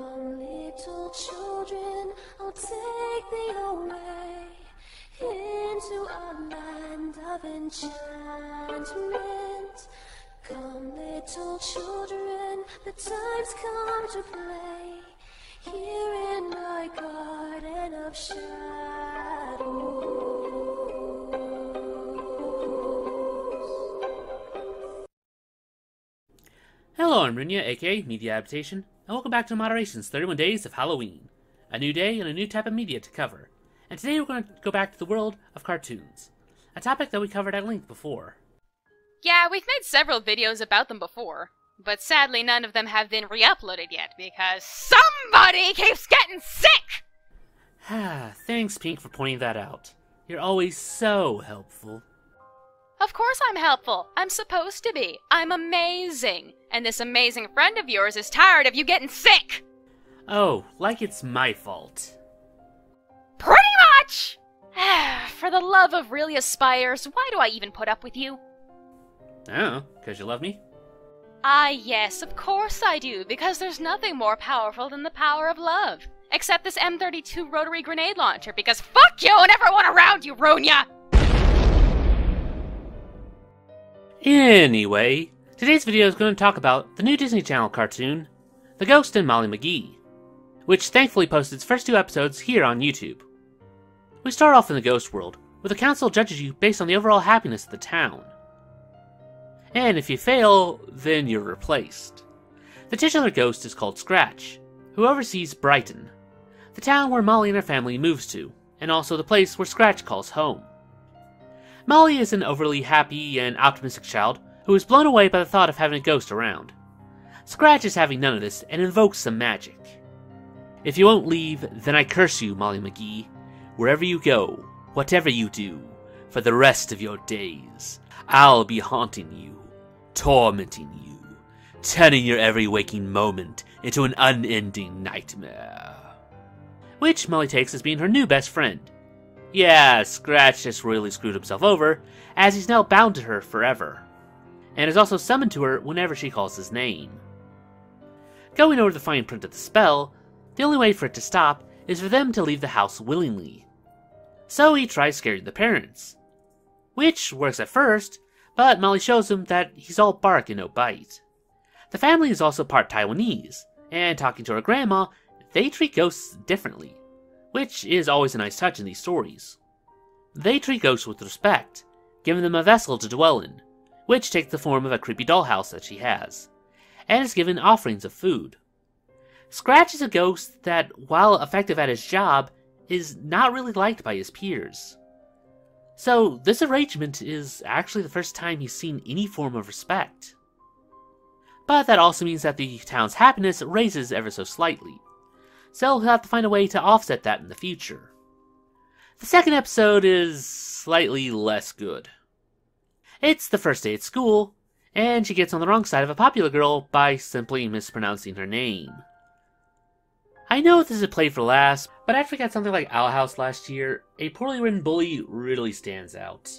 Come, little children, I'll take thee away into a land of enchantment. Come, little children, the time's come to play here in my garden of shadows. Hello, I'm Ruunya, aka Media Adaptation, and welcome back to Moderation's 31 Days of Halloween. A new day and a new type of media to cover. And today we're going to go back to the world of cartoons, a topic that we covered at length before. Yeah, we've made several videos about them before, but sadly none of them have been re-uploaded yet because somebody keeps getting sick! Ah, thanks, Pink, for pointing that out. You're always so helpful. Of course I'm helpful. I'm supposed to be. I'm amazing. And this amazing friend of yours is tired of you getting sick! Oh, like it's my fault. Pretty much! For the love of really aspires, why do I even put up with you? Oh, because you love me? Ah, yes, of course I do, because there's nothing more powerful than the power of love. Except this M32 rotary grenade launcher, because fuck you and everyone around you, Runya! Anyway, today's video is going to talk about the new Disney Channel cartoon, The Ghost and Molly McGee, which thankfully posted its first two episodes here on YouTube. We start off in the ghost world, where the council judges you based on the overall happiness of the town. And if you fail, then you're replaced. The titular ghost is called Scratch, who oversees Brighton, the town where Molly and her family moves to, and also the place where Scratch calls home. Molly is an overly happy and optimistic child who is blown away by the thought of having a ghost around. Scratch is having none of this and invokes some magic. If you won't leave, then I curse you, Molly McGee. Wherever you go, whatever you do, for the rest of your days, I'll be haunting you, tormenting you, turning your every waking moment into an unending nightmare. Which Molly takes as being her new best friend. Yeah, Scratch just royally screwed himself over, as he's now bound to her forever, and is also summoned to her whenever she calls his name. Going over the fine print of the spell, the only way for it to stop is for them to leave the house willingly. So he tries scaring the parents. Which works at first, but Molly shows him that he's all bark and no bite. The family is also part Taiwanese, and talking to her grandma, they treat ghosts differently, which is always a nice touch in these stories. They treat ghosts with respect, giving them a vessel to dwell in, which takes the form of a creepy dollhouse that she has, and is given offerings of food. Scratch is a ghost that, while effective at his job, is not really liked by his peers. So, this arrangement is actually the first time he's seen any form of respect. But that also means that the town's happiness raises ever so slightly, so he'll have to find a way to offset that in the future. The second episode is slightly less good. It's the first day at school, and she gets on the wrong side of a popular girl by simply mispronouncing her name. I know this is a play for laughs, but we got something like Owl House last year, a poorly written bully really stands out.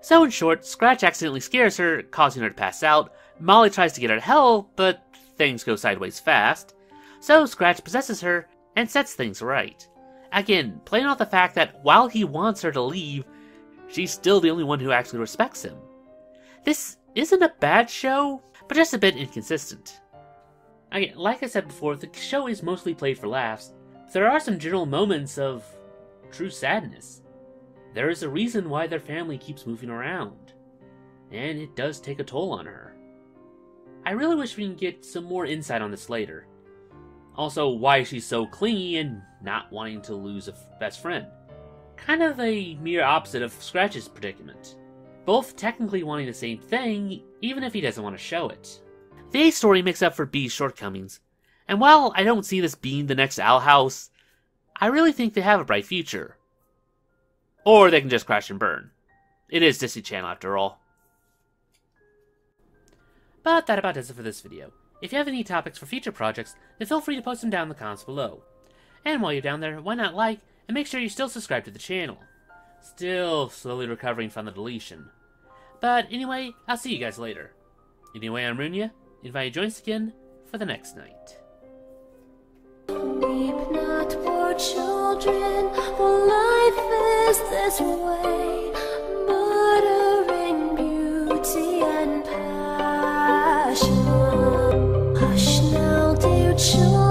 So, in short, Scratch accidentally scares her, causing her to pass out. Molly tries to get her to hell, but things go sideways fast. So, Scratch possesses her and sets things right. Again, playing off the fact that while he wants her to leave, she's still the only one who actually respects him. This isn't a bad show, but just a bit inconsistent. Again, like I said before, the show is mostly played for laughs. But there are some general moments of true sadness. There is a reason why their family keeps moving around, and it does take a toll on her. I really wish we can get some more insight on this later. Also, why she's so clingy and not wanting to lose a best friend. Kind of a mere opposite of Scratch's predicament. Both technically wanting the same thing, even if he doesn't want to show it. The A story makes up for B's shortcomings, and while I don't see this being the next Owl House, I really think they have a bright future. Or they can just crash and burn. It is Disney Channel after all. But that about does it for this video. If you have any topics for future projects, then feel free to post them down in the comments below. And while you're down there, why not like and make sure you're still subscribed to the channel. Still slowly recovering from the deletion. But anyway, I'll see you guys later. Anyway, I'm Ruunya. Invite you to join us again for the next night. children, for life is this way, 是我